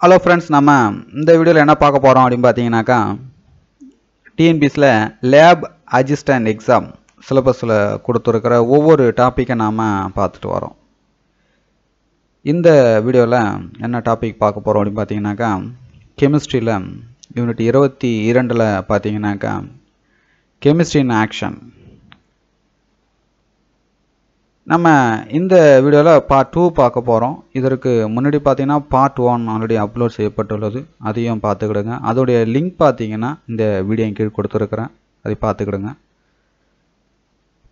Hello friends நம்ம இந்த வீடியோவில் என்ன பார்க்க போகிறோம் அப்படின்னு பார்த்தீங்கன்னாக்கா டிஎன்பிஎஸில் லேப் அசிஸ்டன்ட் எக்ஸாம் சிலபஸில் கொடுத்துருக்கிற ஒவ்வொரு டாப்பிக்கை நாம் பார்த்துட்டு வரோம். இந்த வீடியோவில் என்ன டாபிக் பார்க்க போகிறோம் அப்படின்னு பார்த்தீங்கன்னாக்கா கெமிஸ்ட்ரியில் யூனிட் இருபத்தி இரண்டில் பார்த்தீங்கன்னாக்கா கெமிஸ்ட்ரி இன் ஆக்ஷன் நம்ம இந்த வீடியோவில் பார்ட் டூ பார்க்க போகிறோம் இதற்கு முன்னாடி பார்த்தீங்கன்னா பார்ட் ஒன் ஆல்ரெடி அப்லோட் செய்யப்பட்டுள்ளது. அதையும் பார்த்துக்கிடுங்க. அதோடைய லிங்க் பார்த்தீங்கன்னா இந்த வீடியோ கீழ் கொடுத்துருக்குறேன். அதை பார்த்துக்கிடுங்க.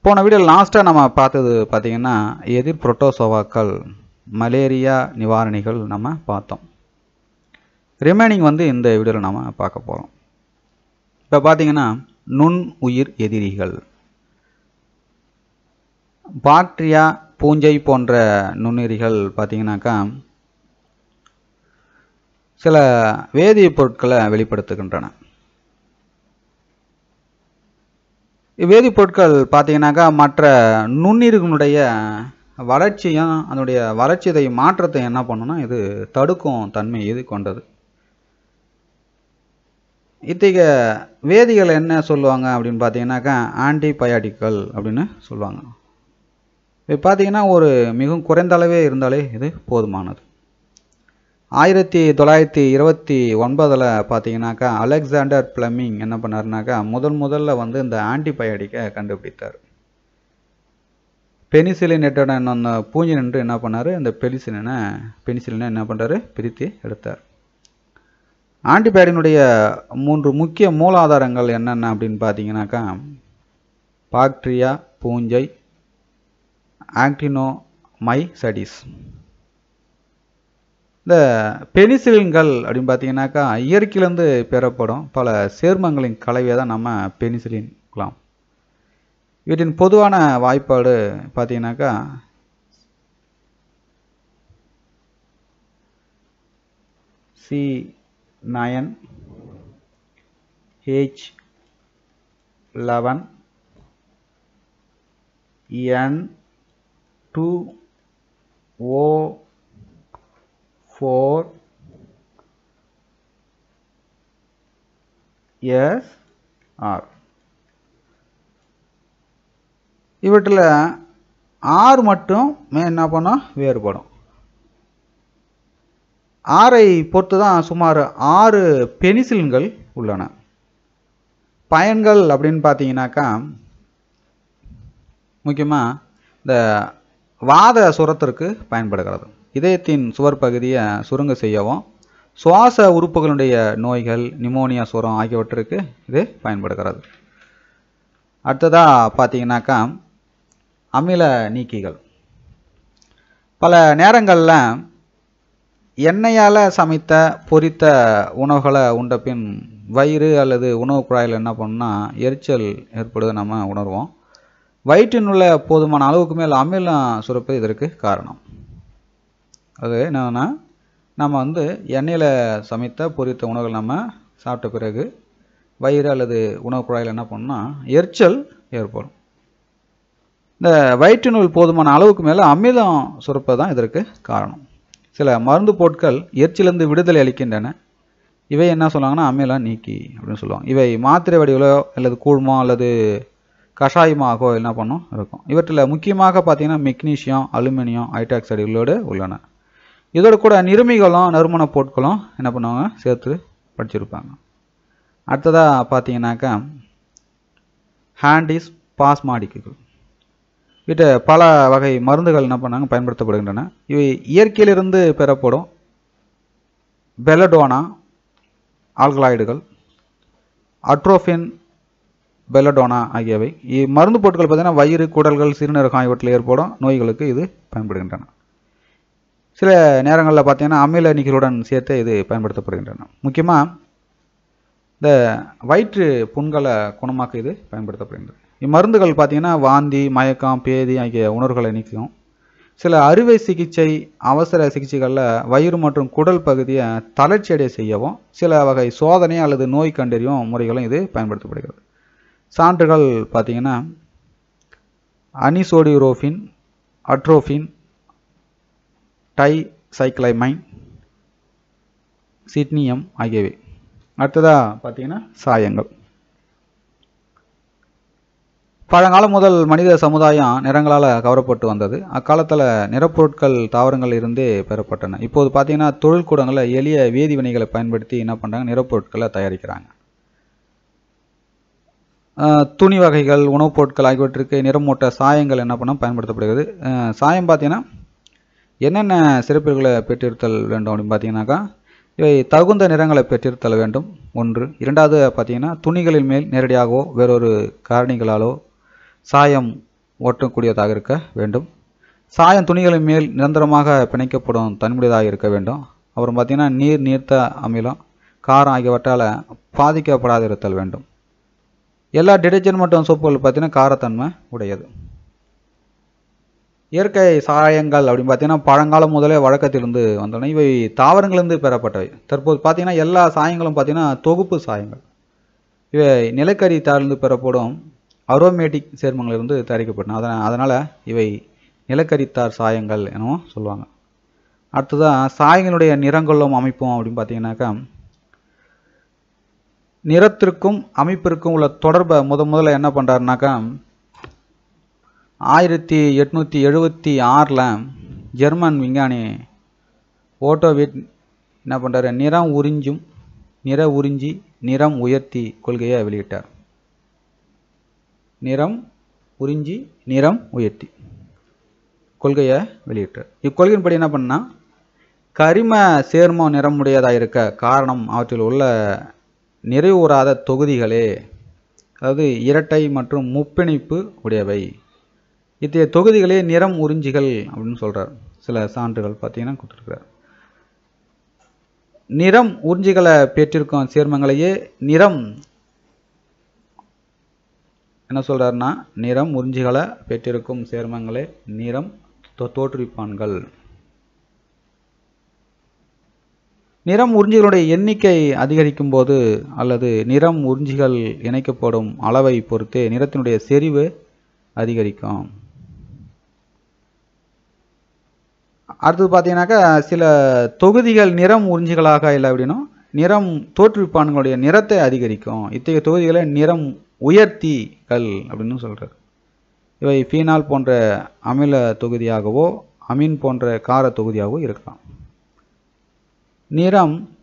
போன வீடியோ லாஸ்ட்டாக நம்ம பார்த்தது பார்த்தீங்கன்னா எதிர் புரோட்டோசோவாக்கள் மலேரியா நிவாரணிகள் நம்ம பார்த்தோம். ரிமைனிங் வந்து இந்த வீடியோவில் நம்ம பார்க்க போகிறோம் இப்போ பார்த்தீங்கன்னா நுண் உயிர் எதிரிகள். பாக்டீரியா பூஞ்சை போன்ற நுண்ணுயிரிகள் பார்த்தீங்கன்னாக்கா சில வேதிப் பொருட்களை வெளிப்படுத்துகின்றன. இவ்வேதிப்பொருட்கள் பார்த்தீங்கன்னாக்கா மற்ற நுண்ணுயிர்களுடைய வளர்ச்சியும் அதனுடைய வளர்ச்சிதை மாற்றத்தை என்ன பண்ணுன்னா இது தடுக்கும் தன்மை இது கொண்டது. இத்தகைய வேதிகள் என்ன சொல்லுவாங்க அப்படின்னு பார்த்தீங்கன்னாக்கா ஆன்டிபயாட்டிக்கல் அப்படின்னு சொல்லுவாங்க. இப்போ பார்த்தீங்கன்னா ஒரு மிகவும் குறைந்த அளவே இருந்தாலே இது போதுமானது. ஆயிரத்தி தொள்ளாயிரத்தி இருபத்தி ஒன்பதில் பார்த்தீங்கன்னாக்கா அலெக்சாண்டர் பிளமிங் என்ன பண்ணார்னாக்கா முதல் முதல்ல வந்து இந்த ஆன்டிபயோட்டிக்கை கண்டுபிடித்தார். பெனிசிலின் அந்த பூஞ்சி நின்று என்ன பண்ணார்? இந்த பெனிசிலினை பெனிசிலினை என்ன பண்ணுறாரு பிரித்து எடுத்தார். ஆன்டிபயோட்டினுடைய மூன்று முக்கிய மூலாதாரங்கள் என்னென்ன அப்படின்னு பார்த்தீங்கன்னாக்கா பாக்டீரியா பூஞ்சை ஆக்டினோமைசடிஸ் இந்த பெனிசிலின்கள் அப்படின்னு பார்த்தீங்கன்னாக்கா இயற்கையிலேருந்து பெறப்படும் பல சேர்மங்களின் கலவையை தான் நம்ம பெனிசிலின்கலாம். இவற்றின் பொதுவான வாய்ப்பாடு பார்த்தீங்கன்னாக்கா C nine H eleven N two O four S R இவற்றில் ஆறு மட்டும் என்ன பண்ணோம்? வேறுபடும். ஆரை பொறுத்து தான் சுமார் ஆறு பெனிசில்கள் உள்ளன. பயன்கள் அப்படின்னு பார்த்தீங்கன்னாக்கா முக்கியமாக இந்த வாத சுரத்திற்கு பயன்படுகிறது. இதயத்தின் சுவர் பகுதியை சுருங்க செய்யவும் சுவாச உறுப்புகளுடைய நோய்கள் நிமோனியா சுரம் ஆகியவற்றுக்கு இது பயன்படுகிறது. அடுத்ததாக பார்த்தீங்கன்னாக்கா அமில நீக்கிகள். பல நேரங்களில் எண்ணெயால் சமைத்த பொரித்த உணவுகளை உண்ட பின் வயிறு அல்லது உணவு குழாயில் என்ன பண்ணால் எரிச்சல் ஏற்படுது நம்ம உணர்வோம். வயிற்றின் உள்ள போதுமான அளவுக்கு மேல் அமிலம் சுரப்பு இதற்கு காரணம். அது என்னென்னா நம்ம வந்து எண்ணெயில் சமைத்த பொரித்த உணவுகள் நம்ம சாப்பிட்ட பிறகு வயிறு அல்லது உணவு குழாயில் என்ன பண்ணால் எரிச்சல் ஏற்படும். இந்த வயிற்றினுள் போதுமான அளவுக்கு மேலே அமிலம் சுரப்பது தான் இதற்கு காரணம். சில மருந்து பொருட்கள் எரிச்சிலிருந்து விடுதலை அளிக்கின்றன. இவை என்ன சொல்லுவாங்கன்னா அமிலம் நீக்கி அப்படின்னு சொல்லுவாங்க. இவை மாத்திரை வடிவிலோ அல்லது கூழ்மோ அல்லது கஷாயமாகவோ என்ன பண்ணும்? இருக்கும். இவற்றில் முக்கியமாக பார்த்தீங்கன்னா மெக்னீஷியம் அலுமினியம் ஹைட்ராக்சைடுகளோடு உள்ளன. இதோட கூட நிருமிகளும் நறுமண பொருட்களும் என்ன பண்ணுவாங்க? சேர்த்து படிச்சிருப்பாங்க. அடுத்ததாக பார்த்தீங்கன்னாக்கா ஹேண்டிஸ் பாஸ்மாடிக்குகள். இவற்ற பல வகை மருந்துகள் என்ன பண்ணாங்க? பயன்படுத்தப்படுகின்றன. இவை இயற்கையிலிருந்து பெறப்படும் பெலடோனா ஆல்கலாய்டுகள் அட்ரோஃபின் பெலடோனா ஆகியவை. மருந்து பொருட்கள் பார்த்தீங்கன்னா வயிறு குடல்கள் சிறுநீரகம் ஆகியவற்றில் ஏற்படும் நோய்களுக்கு இது பயன்படுகின்றன. சில நேரங்களில் பார்த்தீங்கன்னா அமில நிகழ்வுடன் சேர்த்து இது பயன்படுத்தப்படுகின்றன. முக்கியமாக இந்த வயிற்று புண்களை குணமாக்க இது பயன்படுத்தப்படுகின்றது. இம்மருந்துகள் பார்த்தீங்கன்னா வாந்தி மயக்கம் பேதி ஆகிய உணர்வுகளை நீக்கும் சில அறுவை சிகிச்சை அவசர சிகிச்சைகளில் வயிறு மற்றும் குடல் பகுதியை தளர்ச்சியடைய செய்யவும் சில வகை சோதனை அல்லது நோய் கண்டறியும் முறைகளும் இது பயன்படுத்தப்படுகிறது. சான்றுகள் பார்த்தீங்கன்னா அனிசோடியூரோஃபின் அட்ரோஃபின் டை சைக்ளைமைன் சிட்னியம் ஆகியவை. அடுத்ததாக பார்த்தீங்கன்னா சாயங்கள். பழங்காலம் முதல் மனித சமுதாயம் நிறங்களால் கவரப்பட்டு வந்தது. அக்காலத்தில் நிறப்பொருட்கள் தாவரங்கள் இருந்தே பெறப்பட்டன. இப்போது பார்த்தீங்கன்னா தொழில்கூடங்களில் எளிய வேதி வினைகளை பயன்படுத்தி என்ன பண்ணுறாங்க நிறப்பொருட்களை தயாரிக்கிறாங்க. துணி வகைகள் உணவுப் பொருட்கள் ஆகியவற்றுக்கு நிறமூட்ட சாயங்கள் என்ன பண்ண பயன்படுத்தப்படுகிறது? சாயம் பார்த்தீங்கன்னா என்னென்ன சிறப்புகளை பெற்றிருத்தல் வேண்டும் அப்படின்னு பார்த்தீங்கன்னாக்கா இவை தகுந்த நிறங்களை பெற்றிருத்தல் வேண்டும். ஒன்று. இரண்டாவது பார்த்தீங்கன்னா துணிகளின் மேல் நேரடியாகவோ வேறொரு காரணிகளாலோ சாயம் ஓட்டக்கூடியதாக இருக்க வேண்டும். சாயம் துணிகளின் மேல் நிரந்தரமாக பிணைக்கப்படும் தன்முடையதாக இருக்க வேண்டும். அப்புறம் பார்த்தீங்கன்னா நீர் நீர்த்த அமிலம் காரம் ஆகியவற்றால் பாதிக்கப்படாது இருத்தல் வேண்டும். எல்லா டிடர்ஜென்ட் மற்றும் சோப்புகள் பார்த்தீங்கன்னா காரத்தன்மை உடையது. இயற்கை சாயங்கள் அப்படின்னு பார்த்தீங்கன்னா பழங்காலம் முதலே வழக்கத்திலிருந்து வந்தன. இவை தாவரங்களிலிருந்து பெறப்பட்டவை. தற்போது பார்த்தீங்கன்னா எல்லா சாயங்களும் பார்த்தீங்கன்னா தொகுப்பு சாயங்கள். இவை நிலக்கரி தாரிலிருந்து பெறப்படும் அரோமேட்டிக் சேர்மங்களிலிருந்து தயாரிக்கப்பட்டன. அதனால் அதனால் இவை நிலக்கரித்தார் சாயங்கள் எனவும் சொல்லுவாங்க. அடுத்ததாக சாயங்களுடைய நிறங்களும் அமைப்பும் அப்படின்னு பார்த்தீங்கன்னாக்கா நிறத்திற்கும் அமைப்பிற்கும் உள்ள தொடர்பை முத முதல்ல என்ன பண்ணுறாருனாக்கா ஆயிரத்தி எட்நூற்றி எழுபத்தி ஆறில் ஜெர்மன் விஞ்ஞானி ஓட்டோவிட் என்ன பண்ணுறாரு நிறம் உறிஞ்சும் நிற உறிஞ்சி நிறம் உயர்த்தி கொள்கையை வெளியிட்டார். நிறம் உறிஞ்சி நிறம் உயர்த்தி கொள்கையை வெளியிட்டார். இக்கொள்கையின்படி என்ன பண்ணால் கரிம சேர்மம் நிறமுடையதாக இருக்க காரணம் அவற்றில் உள்ள நிறைவுறாத தொகுதிகளே. அதாவது இரட்டை மற்றும் முப்பிணைப்பு உடையவை. இத்தகைய தொகுதிகளே நிறம் உறிஞ்சிகள் அப்படின்னு சொல்கிறார் சில சான்றுகள் பார்த்தீங்கன்னா கொடுத்துருக்கிறார். நிறம் உறிஞ்சிகளை பெற்றிருக்கும் சேர்மங்களையே நிறம் என்ன சொல்கிறாருன்னா நிறம் உறிஞ்சிகளை பெற்றிருக்கும் சேர்மங்களே நிறம் தோ- தோற்றுவிப்பான்கள். நிறம் உறிஞ்சிகளுடைய எண்ணிக்கை அதிகரிக்கும் போது அல்லது நிறம் உறிஞ்சிகள் இணைக்கப்படும் அளவை பொறுத்தே நிறத்தினுடைய செறிவு அதிகரிக்கும். அடுத்தது பார்த்தீங்கன்னாக்கா சில தொகுதிகள் நிறம் உறிஞ்சிகளாக இல்லை அப்படின்னா நிறம் தோற்றுவிப்பான்களுடைய நிறத்தை அதிகரிக்கும். இத்தகைய தொகுதிகளை நிறம் உயர்த்திகள் அப்படின்னு சொல்கிறார் இவை ஃபீனால் போன்ற அமில தொகுதியாகவோ அமீன் போன்ற கார தொகுதியாகவோ இருக்கலாம். நிறம்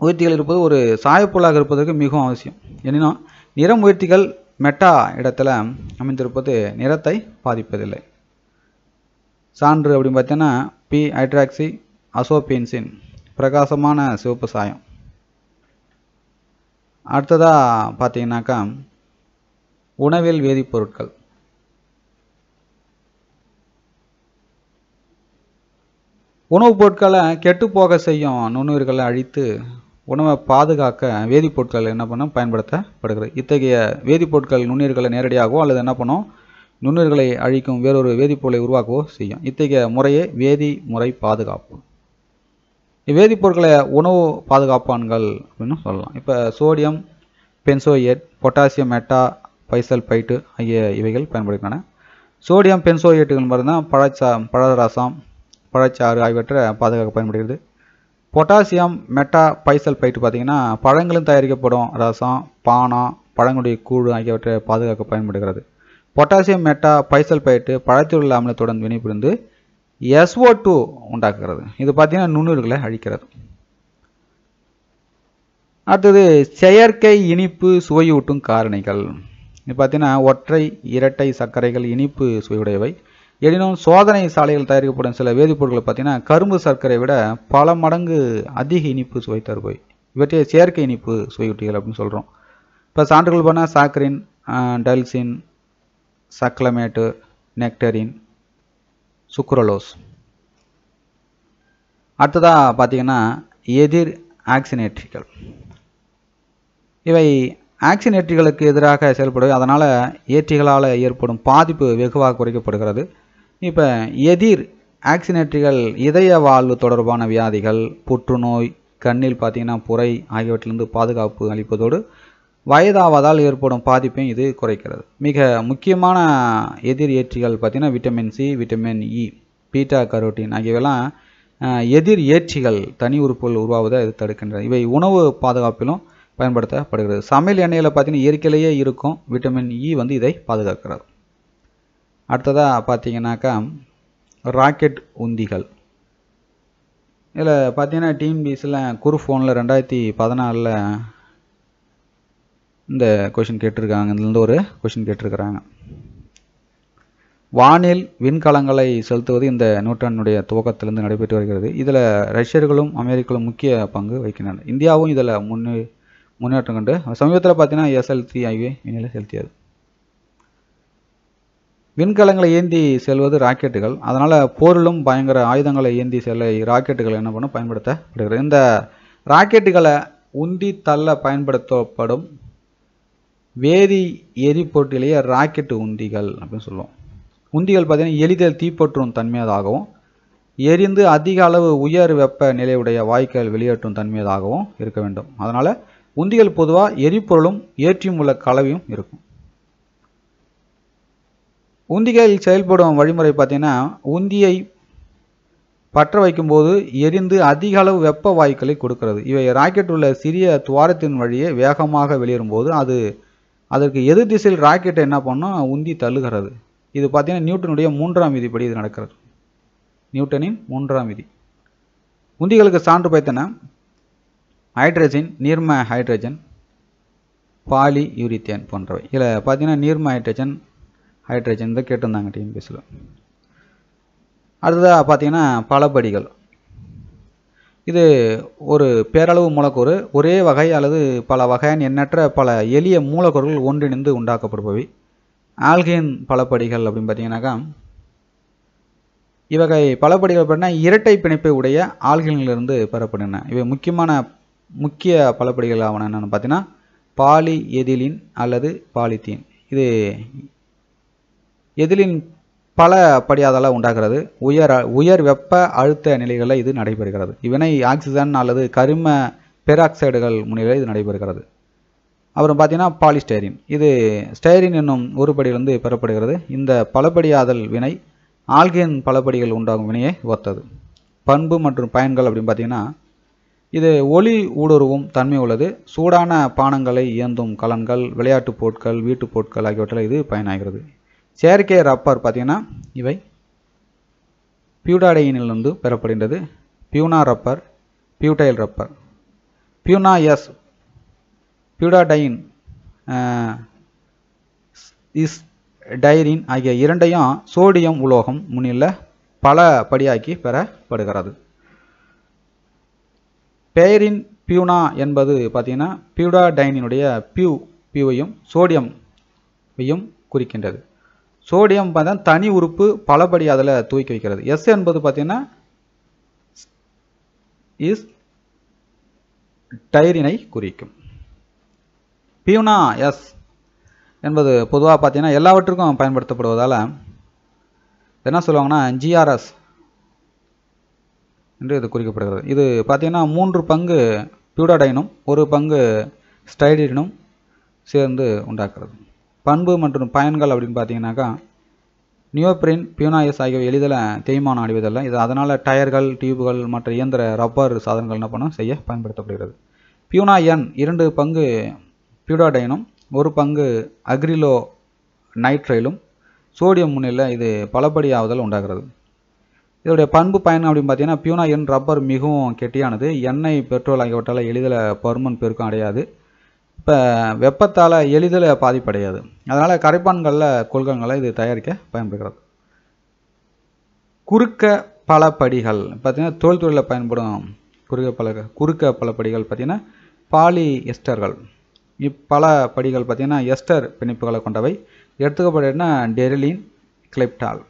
உயர்த்திகள் இருப்பது ஒரு சாயப்பொருளாக இருப்பதற்கு மிகவும் அவசியம். எனினும் நிறம் உயர்த்திகள் மெட்டா இடத்துல அமைந்திருப்பது நிறத்தை பாதிப்பதில்லை. சான்று அப்படின்னு பார்த்தீங்கன்னா பி ஹைட்ராக்சி அசோபென்சின் பிரகாசமான சிவப்பு சாயம். அடுத்ததாக பார்த்தீங்கன்னாக்கா உணவில் வேதிப்பொருட்கள். உணவுப் பொருட்களை கெட்டுப்போக செய்யும் நுண்ணுயிர்களை அழித்து உணவை பாதுகாக்க வேதிப்பொருட்கள் என்ன பண்ணும்? பயன்படுத்தப்படுகிறது. இத்தகைய வேதிப்பொருட்கள் நுண்ணுயிர்களை நேரடியாகவோ அல்லது என்ன பண்ணும்? நுண்ணுயிர்களை அழிக்கும் வேறொரு வேதிப்பொருளை உருவாக்கவோ செய்யும். இத்தகைய முறையே வேதி முறை பாதுகாப்பு. இவ்வேதிப்பொருட்களை உணவு பாதுகாப்பான்கள் அப்படின்னு சொல்லலாம். இப்போ sodium benzoate potassium metabisulphite ஆகிய இவைகள் பயன்படுகின்றன. சோடியம் பென்சோயேட்டுகள் பார்த்தீங்கன்னா பழச்சா பழரசம் பழச்சாறு ஆகியவற்றை பாதுகாக்க பயன்படுகிறது. பொட்டாசியம் மெட்டா பைசல் பைட்டு பார்த்தீங்கன்னா பழங்களும் தயாரிக்கப்படும். ரசம் பானம் பழங்களுடைய கூழ் ஆகியவற்றை பாதுகாக்க பயன்படுகிறது. பொட்டாசியம் மெட்டா பைசல் பைட்டு உள்ள அமிலத்துடன் வினைபுரிந்து எஸ்ஓ டூ உண்டாக்குகிறது. இது பார்த்தீங்கன்னா நுண்ணுயிர்களை அழிக்கிறது. அடுத்தது செயற்கை இனிப்பு சுவையூட்டும் காரணிகள். இது பார்த்தீங்கன்னா ஒற்றை இரட்டை சர்க்கரைகள் இனிப்பு சுவையுடையவை. எனினும் சோதனை சாலையில் தயாரிக்கப்படும் சில வேதிப்பொருட்கள் பார்த்தீங்கன்னா கரும்பு சர்க்கரை விட பல மடங்கு அதிக இனிப்பு சுவை தருபவை இவற்றை செயற்கை இனிப்பு சுவையூட்டிகள் அப்படின்னு சொல்கிறோம் இப்போ சான்றுகள் பண்ணால் சாக்கரின் டல்சின் சக்லமேட்டு நெக்டரின் சுக்ரலோஸ். அடுத்ததாக பார்த்தீங்கன்னா எதிர் ஆக்சினேற்றிகள் இவை ஆக்சினேற்றிகளுக்கு எதிராக செயல்படுவது அதனால் ஏற்றிகளால் ஏற்படும் பாதிப்பு வெகுவாக குறைக்கப்படுகிறது. இப்போ எதிர் ஆக்சினேற்றிகள் இதய வாழ்வு தொடர்பான வியாதிகள் புற்றுநோய் கண்ணில் பார்த்தீங்கன்னா புரை ஆகியவற்றிலிருந்து பாதுகாப்பு அளிப்பதோடு வயதாவதால் ஏற்படும் பாதிப்பையும் இது குறைக்கிறது. மிக முக்கியமான எதிர் ஏற்றிகள் பார்த்தீங்கன்னா vitamin C vitamin E beta carotene ஆகியவெல்லாம் எதிர் ஏற்றிகள் தனி உறுப்புகள் உருவாவதை இது தடுக்கின்றன. இவை உணவு பாதுகாப்பிலும் பயன்படுத்தப்படுகிறது. சமையல் எண்ணெயில் பார்த்தீங்கன்னா இயற்கையிலேயே இருக்கும் விட்டமின் இ e வந்து இதை பாதுகாக்கிறது. அடுத்ததாக பார்த்தீங்கன்னாக்கா ராக்கெட் உந்திகள். இதில் பார்த்தீங்கன்னா டிஎன்பிஎஸில் குரு ஃபோனில் ரெண்டாயிரத்தி பதினாலில் இந்த கொஷின் கேட்டிருக்காங்க. இதுலேருந்து ஒரு கொஷின் கேட்டிருக்கிறாங்க. வானில் விண்கலங்களை செலுத்துவது இந்த நூற்றாண்டுடைய துவக்கத்திலிருந்து நடைபெற்று வருகிறது. இதில் ரஷ்யர்களும் அமெரிக்கர்களும் முக்கிய பங்கு வகிக்கின்றனர் இந்தியாவும் இதில் முன்னே முன்னேற்றம் கண்டு சமீபத்தில் பார்த்தீங்கன்னா எஸ்எல்சி ஆகிய விண்ணில் செலுத்தியது. விண்கலங்களை ஏந்தி செல்வது ராக்கெட்டுகள். அதனால் போரிலும் பயங்கர ஆயுதங்களை ஏந்தி செல்ல ராக்கெட்டுகள் என்ன பண்ணும்? பயன்படுத்தப்படுகிறது. இந்த ராக்கெட்டுகளை உந்தி தள்ள பயன்படுத்தப்படும் வேதி எரிபொட்டிலேயே ராக்கெட்டு உந்திகள் அப்படின்னு சொல்லுவோம். உந்திகள் பார்த்திங்கன்னா எளிதில் தீப்பற்றும் தன்மையதாகவும் எரிந்து அதிக அளவு உயர் வெப்ப நிலையுடைய வாய்க்கால் வெளியேற்றும் தன்மையதாகவும் இருக்க வேண்டும். அதனால் உந்திகள் பொதுவாக எரிபொருளும் ஏற்றியும் உள்ள கலவையும் இருக்கும். உந்திகளில் செயல்படும் வழிமுறை பார்த்தீங்கன்னா உந்தியை பற்ற வைக்கும்போது எரிந்து அதிக அளவு வெப்ப வாயுக்களை கொடுக்கிறது. இவை ராக்கெட் உள்ள சிறிய துவாரத்தின் வழியே வேகமாக வெளியேறும்போது அது அதற்கு எதிர் திசையில் ராக்கெட்டை என்ன பண்ணோம்? உந்தி தள்ளுகிறது. இது பார்த்தீங்கன்னா நியூட்டனுடைய மூன்றாம் விதிப்படி இது நடக்கிறது. நியூட்டனின் மூன்றாம் விதி. உந்திகளுக்கு சான்று பார்த்தீங்கன்னா ஹைட்ரஜன் நீர்ம ஹைட்ரஜன் பாலி யூரித்தேன் போன்றவை. இதில் பார்த்தீங்கன்னா நீர்ம ஹைட்ரஜன் ஹைட்ரஜன் தான் கேட்டிருந்தாங்க டிஎன்பிஎஸ்சியில் அடுத்ததாக பார்த்தீங்கன்னா பலபடிகள். இது ஒரு பேரளவு மூலக்கூறு ஒரே வகை அல்லது பல வகையான எண்ணற்ற பல எளிய மூலக்கூறுகள் ஒன்றிணைந்து உண்டாக்கப்படுபவை. ஆல்கின் பலப்படிகள் அப்படின்னு பார்த்தீங்கன்னாக்கா இவகை பலப்படிகள் பார்த்தீங்கன்னா இரட்டை பிணைப்பை உடைய ஆல்கேன்களிலிருந்து பெறப்படுகின்றன. இவை முக்கியமான முக்கிய பலப்படிகள் ஆவன என்னென்னு பார்த்தீங்கன்னா பாலி எதிலின் அல்லது பாலித்தீன். இது எதிலின் பல படியாதலாக உண்டாகிறது? உயர் உயர் வெப்ப அழுத்த நிலைகளில் இது நடைபெறுகிறது. இவனை ஆக்சிஜன் அல்லது கரிம பெராக்சைடுகள் முன்னிலையில் இது நடைபெறுகிறது. அப்புறம் பார்த்தீங்கன்னா பாலிஸ்டைரின். இது ஸ்டைரின் என்னும் உருப்படியிலிருந்து பெறப்படுகிறது. இந்த பலபடியாதல் வினை ஆல்கின் பலபடிகள் உண்டாகும் வினையை ஒத்தது பண்பு மற்றும் பயன்கள் அப்படின்னு பார்த்தீங்கன்னா இது ஒளி ஊடுருவும் தன்மை உள்ளது. சூடான பானங்களை இயந்தும் கலன்கள் விளையாட்டுப் பொருட்கள் வீட்டுப் பொருட்கள் ஆகியவற்றில் இது பயனாகிறது. செயற்கை ரப்பர் பார்த்தீங்கன்னா இவை பியூடாடையினிலிருந்து பெறப்படுகின்றது. Buna rubber butyl rubber. Buna S butadiene styrene ஆகிய இரண்டையும் சோடியம் உலோகம் முன்னில பல படியாக்கி பெறப்படுகிறது. பெயரின் பியூனா என்பது பார்த்தீங்கன்னா பியூடாடைனினுடைய பியூ பியூவையும் சோடியம் குறிக்கின்றது. சோடியம் பார்த்தா தனி உறுப்பு பலபடி அதில் தூக்கி வைக்கிறது. எஸ் என்பது பார்த்தீங்கன்னா இஸ் டைரினை குறிக்கும். பியூனா எஸ் என்பது பொதுவாக பார்த்தீங்கன்னா எல்லாவற்றுக்கும் பயன்படுத்தப்படுவதால் என்ன சொல்லுவாங்கன்னா ஜிஆர்எஸ் என்று இது குறிக்கப்படுகிறது. இது பார்த்தீங்கன்னா மூன்று பங்கு பியூடாடைனும் ஒரு பங்கு ஸ்டைடினும் சேர்ந்து உண்டாக்குறது. பண்பு மற்றும் பயன்கள் அப்படின்னு பார்த்தீங்கன்னாக்கா நியோப்ரின் பியூனாயஸ் ஆகியவை எளிதில் தேய்மானம் அடைவதில்லை. இது அதனால் டயர்கள் டியூப்கள் மற்ற இயந்திர ரப்பர் சாதனங்கள் என்ன பண்ணும்? செய்ய பயன்படுத்தப்படுகிறது. பியூனா என் இரண்டு பங்கு பியூடாடைனும் ஒரு பங்கு அக்ரிலோ நைட்ரைலும் சோடியம் முன்னில் இது பலபடியாவதால் உண்டாகிறது. இதோடைய பண்பு பயன் அப்படின்னு பார்த்தீங்கன்னா பியூனா எண் ரப்பர் மிகவும் கெட்டியானது. எண்ணெய் பெட்ரோல் ஆகியவற்றால் எளிதில் பருமன் பெருக்கம் அடையாது. இப்போ வெப்பத்தால் எளிதில் பாதிப்படையாது. அதனால் கரைப்பான்களில் கொள்கங்களை இது தயாரிக்க பயன்படுகிறது. குறுக்க பல படிகள். பார்த்திங்கன்னா தொழில்துறையில் பயன்படும் குறுக்க பல குறுக்க பல படிகள் பார்த்திங்கன்னா பாலி எஸ்டர்கள் இப்பல படிகள் பார்த்திங்கன்னா எஸ்டர் பிணைப்புகளை கொண்டவை. எடுத்துக்கப்படுதுன்னா டெரிலின் கிளிப்டால்.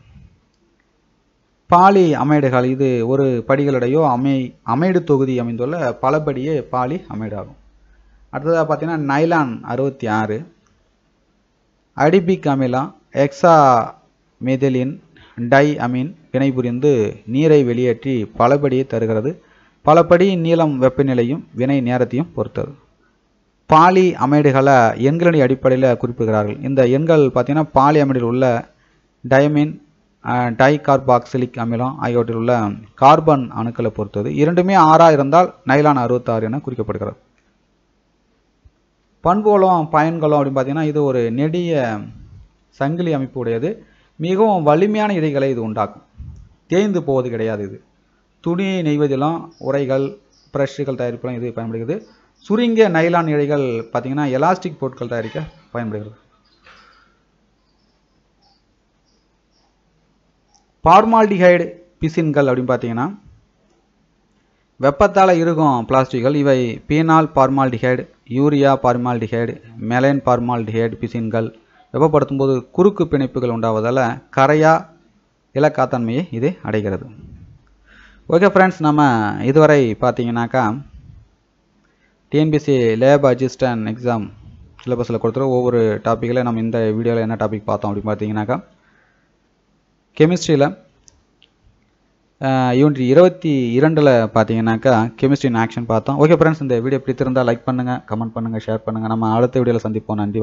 பாலி அமைடுகள் இது ஒரு படிகளிடையோ அமை அமைடு தொகுதி அமைந்துள்ள பலபடியே பாலி அமைடாகும். அடுத்ததாக பார்த்தீங்கன்னா நைலான் அறுபத்தி ஆறு அடிபிக் அமிலம் எக்ஸா மெதிலின் டை அமீன் வினைபுரிந்து நீரை வெளியேற்றி பலபடியை தருகிறது. பலபடியின் நீளம் வெப்பநிலையும் வினை நேரத்தையும் பொறுத்தது. பாலி அமைடுகளை எண்களின் அடிப்படையில் குறிப்பிடுகிறார்கள். இந்த எண்கள் பார்த்திங்கன்னா பாலி அமைடில் உள்ள டயமின் டை கார்பாக்சிலிக் அமிலம் ஆகியவற்றில் உள்ள கார்பன் அணுக்களை பொறுத்தது. இரண்டுமே ஆறாக இருந்தால் நைலான் அறுபத்தாறு என குறிக்கப்படுகிறது. பண்புகளும் பயன்களும் அப்படின்னு பார்த்தீங்கன்னா இது ஒரு நெடிய சங்கிலி அமைப்பு உடையது. மிகவும் வலிமையான இடைகளை இது உண்டாக்கும். தேய்ந்து போவது கிடையாது இது. துணி நெய்வதிலும் உரைகள் ப்ரஷ்கள் தயாரிப்பெல்லாம் இது பயன்படுகிறது. சுருங்கிய நைலான் இழைகள் பார்த்திங்கன்னா எலாஸ்டிக் பொருட்கள் தயாரிக்க பயன்படுகிறது. பார்மால்டிஹைடு பிசின்கள் அப்படின்னு பார்த்தீங்கன்னா வெப்பத்தால் இருக்கும் பிளாஸ்டிக்கள் இவை phenol formaldehyde urea formaldehyde melamine formaldehyde பிசின்கள். வெப்பப்படுத்தும் போது குறுக்கு பிணைப்புகள் உண்டாவதால் கரையா இலக்காத்தன்மையை இது அடைகிறது. ஓகே ஃப்ரெண்ட்ஸ் நம்ம இதுவரை பார்த்தீங்கன்னாக்கா டிஎன்பிசி லேப் அசிஸ்டன்ட் எக்ஸாம் சிலபஸில் கொடுத்துரு. ஒவ்வொரு டாப்பிக்கில் நம்ம இந்த வீடியோவில் என்ன டாபிக் பார்த்தோம் அப்படின்னு பார்த்தீங்கன்னாக்கா கெமிஸ்ட்ரியில் யூனிட் இருபத்தி இரண்டில் பார்த்தீங்கன்னாக்கா கெமிஸ்ட்ரி இன் ஆக்ஷன் பார்த்தோம். ஓகே ஃப்ரெண்ட்ஸ் இந்த வீடியோ பிடித்திருந்தால் லைக் பண்ணுங்கள் கமெண்ட் பண்ணுங்கள் ஷேர் பண்ணுங்கள் நம்ம அடுத்த வீடியோவில் சந்திப்போம். நன்றி